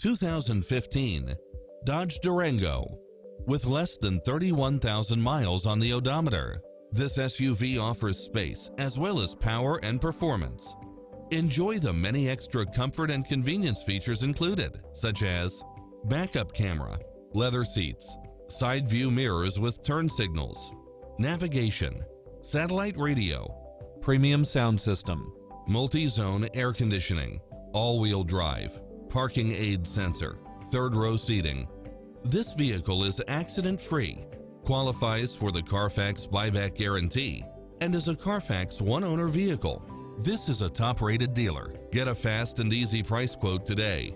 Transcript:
2015 Dodge Durango. With less than 31,000 miles on the odometer, this SUV offers space as well as power and performance. Enjoy the many extra comfort and convenience features included, such as backup camera, leather seats, side view mirrors with turn signals, navigation, satellite radio, premium sound system, multi-zone air conditioning, all-wheel drive, parking aid sensor, third row seating. This vehicle is accident-free, qualifies for the Carfax buyback guarantee, and is a Carfax one-owner vehicle. This is a top-rated dealer. Get a fast and easy price quote today.